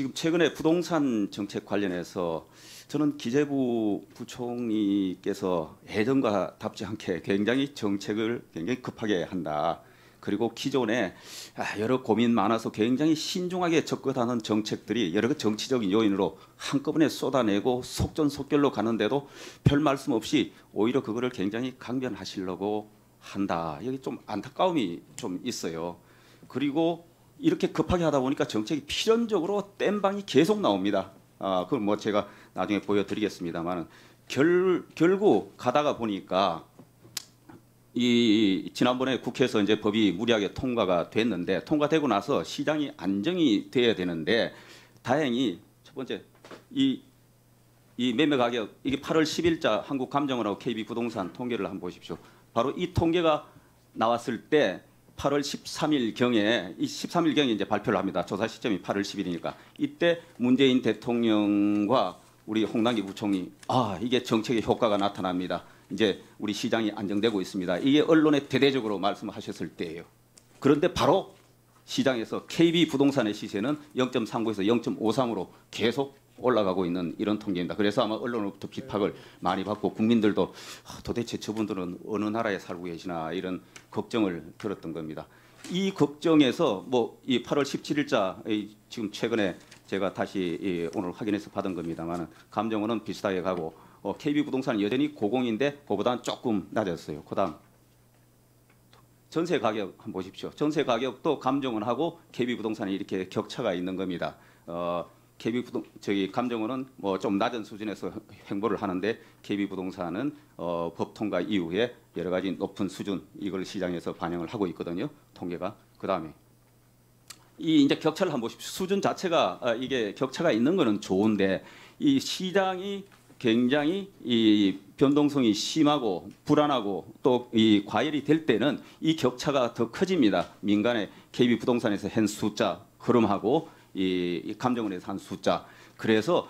지금 최근에 부동산 정책 관련해서 저는 기재부 부총리께서 예전과 답지 않게 굉장히 정책을 굉장히 급하게 한다. 그리고 기존에 아, 여러 고민 많아서 굉장히 신중하게 접근하는 정책들이 여러 정치적인 요인으로 한꺼번에 쏟아내고 속전속결로 가는데도 별 말씀 없이 오히려 그거를 굉장히 강변하시려고 한다. 여기 좀 안타까움이 좀 있어요. 그리고 이렇게 급하게 하다 보니까 정책이 필연적으로 땜방이 계속 나옵니다. 아, 그걸 뭐 제가 나중에 보여드리겠습니다만 결 결국 가다가 보니까 이 지난번에 국회에서 이제 법이 무리하게 통과가 됐는데 통과되고 나서 시장이 안정이 돼야 되는데 다행히 첫 번째 이 이 매매 가격 이게 8월 10일자 한국감정원하고 KB 부동산 통계를 한번 보십시오. 바로 이 통계가 나왔을 때 8월 13일 경에 이 13일 경에 이제 발표를 합니다. 조사 시점이 8월 10일이니까 이때 문재인 대통령과 우리 홍남기 부총리 아 이게 정책의 효과가 나타납니다. 이제 우리 시장이 안정되고 있습니다. 이게 언론에 대대적으로 말씀하셨을 때예요. 그런데 바로 시장에서 KB 부동산의 시세는 0.39에서 0.53으로 계속 올라가고 있는 이런 통계입니다. 그래서 아마 언론으로부터 비판을 많이 받고 국민들도 아, 도대체 저분들은 어느 나라에 살고 계시나 이런 걱정을 들었던 겁니다. 이 걱정에서 뭐 이 8월 17일자 지금 최근에 제가 다시 이 오늘 확인해서 받은 겁니다만 감정원은 비슷하게 가고 어, KB 부동산은 여전히 고공인데 그보다는 조금 낮았어요. 그다음 전세 가격 한번 보십시오. 전세 가격도 감정원하고 KB 부동산이 이렇게 격차가 있는 겁니다. 어, KB 부동 저기 감정원은 뭐 좀 낮은 수준에서 행보를 하는데 KB 부동산은 어, 법 통과 이후에 여러 가지 높은 수준 이걸 시장에서 반영을 하고 있거든요. 통계가 그 다음에 이 이제 격차를 한번 보십시오. 수준 자체가 아, 이게 격차가 있는 거는 좋은데 이 시장이 굉장히 이 변동성이 심하고 불안하고 또 이 과열이 될 때는 이 격차가 더 커집니다. 민간의 KB 부동산에서 한 숫자 흐름하고 이, 이 감정원에서 한 숫자. 그래서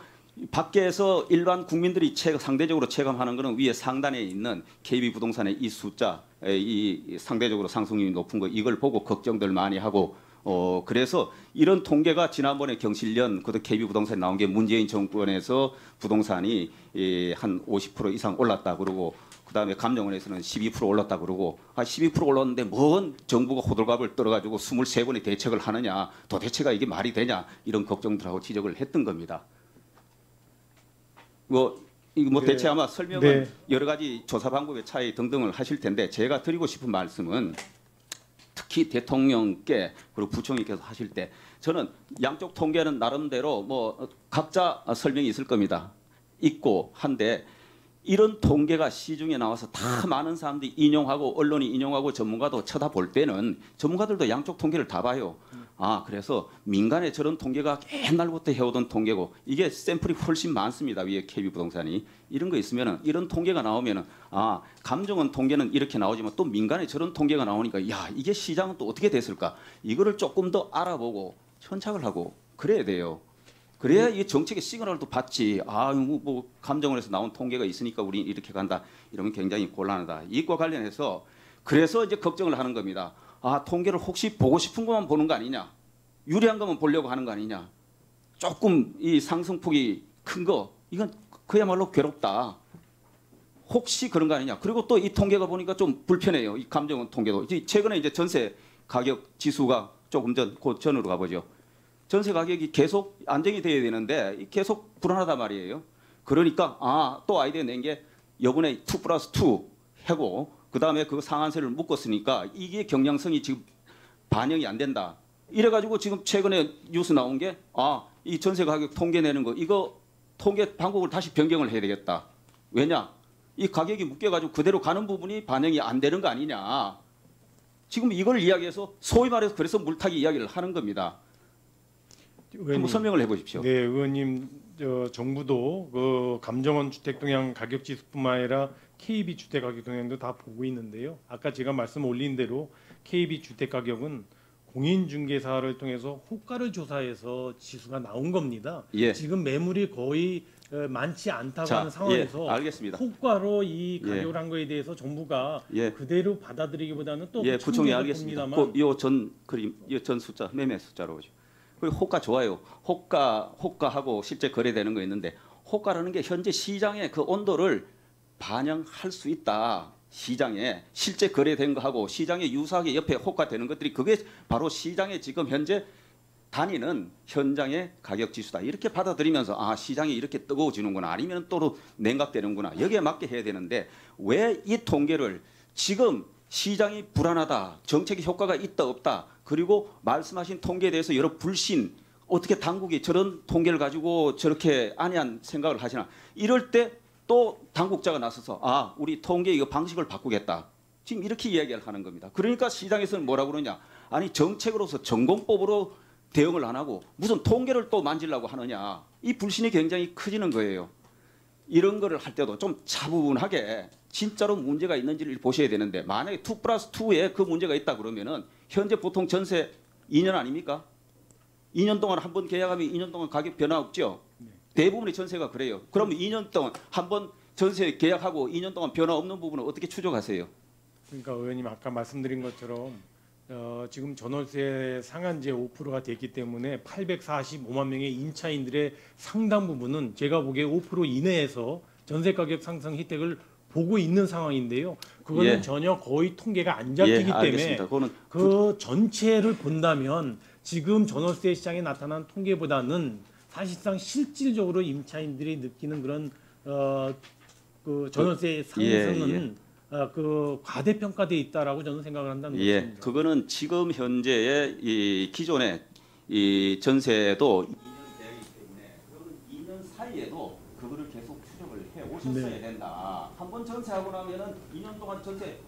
밖에서 일반 국민들이 체, 상대적으로 체감하는 것은 위에 상단에 있는 KB 부동산의 이 숫자, 이 상대적으로 상승률이 높은 거 이걸 보고 걱정들 많이 하고 어 그래서 이런 통계가 지난번에 경실련 그도 KB 부동산에 나온 게 문재인 정권에서 부동산이 예, 한50% 이상 올랐다 그러고 그다음에 감정원에서는 12% 올랐다 그러고 아 12% 올랐는데 뭔 정부가 호들갑을 떨어가지고 23번의 대책을 하느냐 도대체가 이게 말이 되냐 이런 걱정들하고 지적을 했던 겁니다. 뭐 이거 뭐 네. 대체 아마 설명은 네. 여러 가지 조사 방법의 차이 등등을 하실 텐데 제가 드리고 싶은 말씀은 특히 대통령께 그리고 부총리께서 하실 때 저는 양쪽 통계는 나름대로 뭐 각자 설명이 있을 겁니다. 있고 한데 이런 통계가 시중에 나와서 다 많은 사람들이 인용하고 언론이 인용하고 전문가도 쳐다볼 때는 전문가들도 양쪽 통계를 다 봐요. 아 그래서 민간의 저런 통계가 옛날부터 해오던 통계고 이게 샘플이 훨씬 많습니다. 위에 KB 부동산이 이런 거 있으면은 이런 통계가 나오면은 아 감정원 통계는 이렇게 나오지만 또 민간의 저런 통계가 나오니까 야 이게 시장은 또 어떻게 됐을까 이거를 조금 더 알아보고 천착을 하고 그래야 돼요. 그래야 이 정책의 시그널도 받지. 아, 뭐, 뭐 감정원에서 나온 통계가 있으니까 우리 이렇게 간다. 이러면 굉장히 곤란하다. 이과 관련해서 그래서 이제 걱정을 하는 겁니다. 아, 통계를 혹시 보고 싶은 것만 보는 거 아니냐? 유리한 것만 보려고 하는 거 아니냐? 조금 이 상승폭이 큰 거, 이건 그야말로 괴롭다. 혹시 그런 거 아니냐? 그리고 또 이 통계가 보니까 좀 불편해요. 이 감정원 통계도. 이제 최근에 이제 전세 가격 지수가 조금 전, 그 전으로 가보죠. 전세 가격이 계속 안정이 돼야 되는데 이 계속 불안하단 말이에요. 그러니까 아 또 아이디어 낸게 요번에 2 플러스 2 하고 그다음에 그 상한세를 묶었으니까 이게 경량성이 지금 반영이 안 된다. 이래가지고 지금 최근에 뉴스 나온 게 아 이 전세 가격 통계 내는 거 이거 통계 방법을 다시 변경을 해야 되겠다. 왜냐? 이 가격이 묶여가지고 그대로 가는 부분이 반영이 안 되는 거 아니냐. 지금 이걸 이야기해서 소위 말해서 그래서 물타기 이야기를 하는 겁니다. 의원님, 한번 설명을 해보십시오. 네, 의원님 저 정부도 그 감정원 주택 동향 가격 지수뿐만 아니라 KB 주택 가격 동향도 다 보고 있는데요. 아까 제가 말씀 올린 대로 KB 주택 가격은 공인중개사를 통해서 호가를 조사해서 지수가 나온 겁니다. 예. 지금 매물이 거의 어, 많지 않다고 자, 하는 상황에서 예, 알겠습니다. 호가로 이 예. 가격을 한 거에 대해서 정부가 예. 그대로 받아들이기보다는 또 예, 그 부총리 알겠습니다. 요전 그림, 요전 숫자, 매매 숫자로 오죠. 그리고 호가 좋아요. 호가 호가하고 실제 거래되는 거 있는데 호가라는 게 현재 시장의 그 온도를 반영할 수 있다. 시장에 실제 거래된 거하고 시장에 유사하게 옆에 호가되는 것들이 그게 바로 시장에 지금 현재 단위는 현장의 가격 지수다. 이렇게 받아들이면서 아 시장이 이렇게 뜨거워지는구나 아니면 또 냉각되는구나 여기에 맞게 해야 되는데 왜 이 통계를 지금 시장이 불안하다 정책의 효과가 있다 없다 그리고 말씀하신 통계에 대해서 여러 불신 어떻게 당국이 저런 통계를 가지고 저렇게 안이한 생각을 하시나. 이럴 때 또 당국자가 나서서 아 우리 통계 이거 방식을 바꾸겠다. 지금 이렇게 이야기를 하는 겁니다. 그러니까 시장에서는 뭐라고 그러냐. 아니 정책으로서 전공법으로 대응을 안 하고 무슨 통계를 또 만지려고 하느냐. 이 불신이 굉장히 커지는 거예요. 이런 거를 할 때도 좀 차분하게 진짜로 문제가 있는지를 보셔야 되는데 만약에 2 플러스 2에 그 문제가 있다 그러면은 현재 보통 전세 2년 아닙니까? 2년 동안 한 번 계약하면 2년 동안 가격 변화 없죠. 대부분의 전세가 그래요. 그러면 2년 동안 한 번 전세 계약하고 2년 동안 변화 없는 부분은 어떻게 추적하세요? 그러니까 의원님 아까 말씀드린 것처럼 어, 지금 전월세 상한제 5%가 됐기 때문에 845만 명의 임차인들의 상당 부분은 제가 보기에 5% 이내에서 전세 가격 상승 혜택을 보고 있는 상황인데요. 그거는 예. 전혀 거의 통계가 안 잡히기 예, 때문에. 그거는 그 전체를 본다면 지금 전월세 시장에 나타난 통계보다는 사실상 실질적으로 임차인들이 느끼는 그런 어, 그 전월세 예, 상승은 어, 그 과대평가돼 있다라고 저는 생각을 한다는 예, 것입니다. 그거는 지금 현재의 이 기존의 이 전세도 2년 계약이기 때문에 그거는 2년 사이에도 그거를 계속 추적을 해 오셨어야 네. 된다. 한 번 전세하고 나면은 2년 동안 전세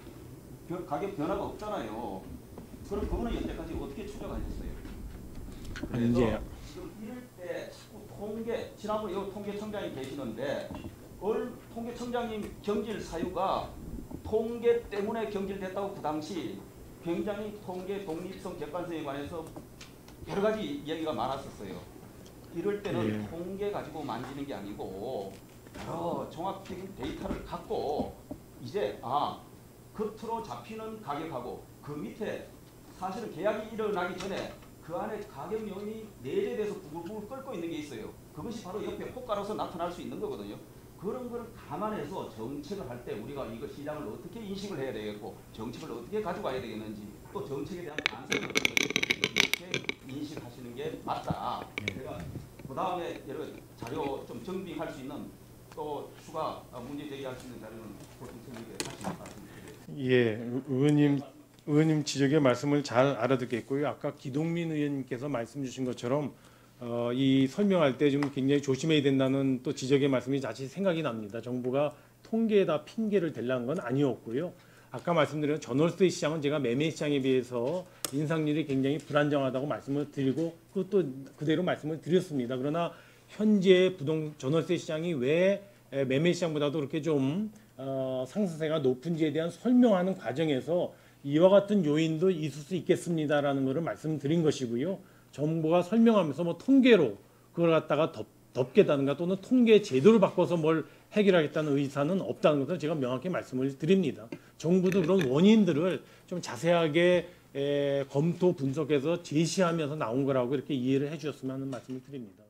변- 가격 변화가 없잖아요. 그럼 그거는 여태까지 어떻게 추적하셨어요? 그래서 이제- 지금 이럴 때 자꾸 통계 지난번에 통계청장이 계시는데 얼 통계청장님 경질 사유가 통계 때문에 경질됐다고 그 당시 굉장히 통계 독립성 객관성에 관해서 여러 가지 이야기가 많았었어요. 이럴 때는 예. 통계 가지고 만지는 게 아니고 여러 종합적인 데이터를 갖고 이제 아 겉으로 잡히는 가격하고 그 밑에 사실은 계약이 일어나기 전에 그 안에 가격 요인이 내재돼서 부글부글 끓고 있는 게 있어요. 그것이 바로 옆에 호가로서 나타날 수 있는 거거든요. 그런 거를 감안해서 정책을 할 때 우리가 이거 시장을 어떻게 인식을 해야 되겠고 정책을 어떻게 가져가야 되겠는지 또 정책에 대한 반성을 이렇게 인식하시는 게 맞다. 제가 그 다음에 여러 자료 좀 정비할 수 있는 또 추가 문제 제기할 수 있는 자료는 보통청에게 다시 말씀드리겠습니다. 예, 의- 의원님 의원님 지적의 말씀을 잘 알아듣겠고요. 아까 기동민 의원님께서 말씀 주신 것처럼 어, 이 설명할 때 좀 굉장히 조심해야 된다는 또 지적의 말씀이 자칫 생각이 납니다. 정부가 통계에다 핑계를 대려는 건 아니었고요. 아까 말씀드린 전월세 시장은 제가 매매 시장에 비해서 인상률이 굉장히 불안정하다고 말씀을 드리고 그것도 그대로 말씀을 드렸습니다. 그러나 현재 부동 전월세 시장이 왜 에, 매매 시장보다도 그렇게 좀 어, 상승세가 높은지에 대한 설명하는 과정에서 이와 같은 요인도 있을 수 있겠습니다라는 것을 말씀드린 것이고요. 정부가 설명하면서 뭐 통계로 그걸 갖다가 덮, 덮겠다든가 또는 통계 제도를 바꿔서 뭘 해결하겠다는 의사는 없다는 것을 제가 명확히 말씀을 드립니다. 정부도 그런 원인들을 좀 자세하게 에, 검토 분석해서 제시하면서 나온 거라고 이렇게 이해를 해주셨으면 하는 말씀을 드립니다.